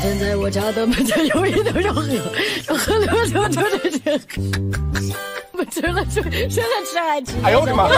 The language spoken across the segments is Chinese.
天在我家的 门前有一条小河，小河流流着这，我吃了就现在吃还吃。哎呦我的妈！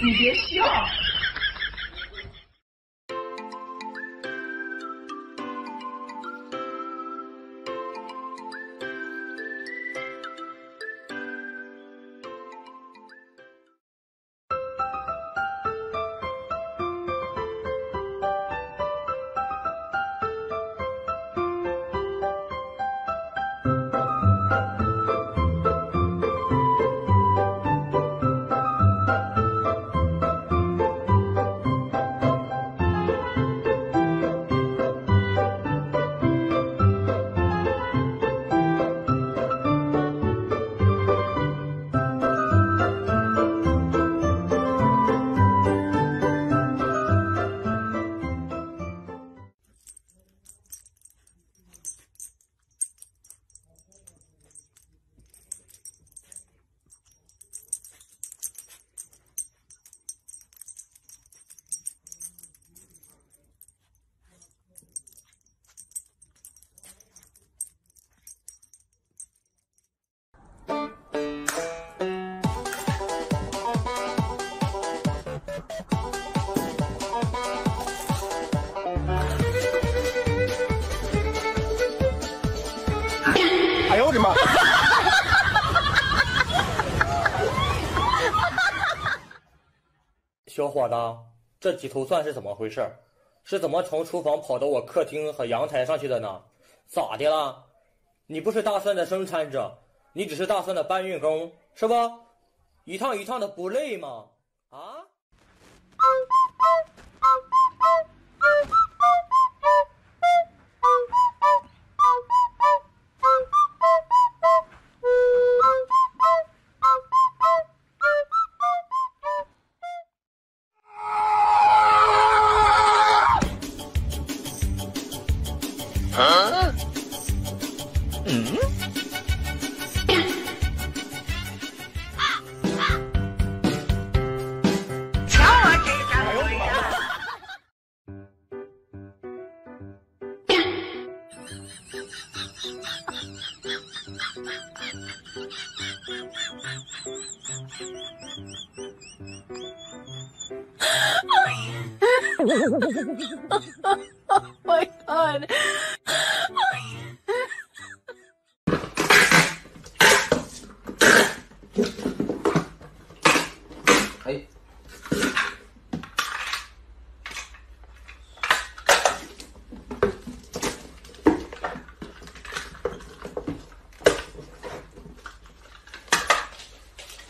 你别笑妈！小伙子，这几头蒜是怎么回事？是怎么从厨房跑到我客厅和阳台上去的呢？咋的了？你不是大蒜的生产者，你只是大蒜的搬运工，是吧？一趟一趟的不累吗？啊 oh my god.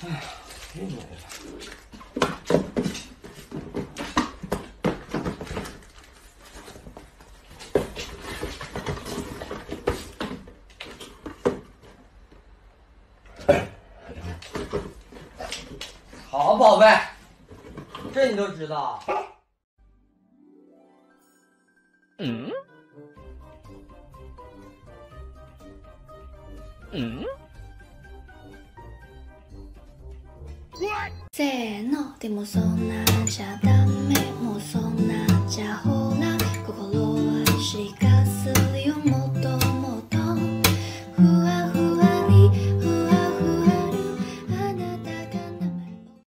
哎呀好宝贝，这你都知道？嗯？嗯？せーの。でもそんなじゃダメ。もうそんなじゃほら心はしか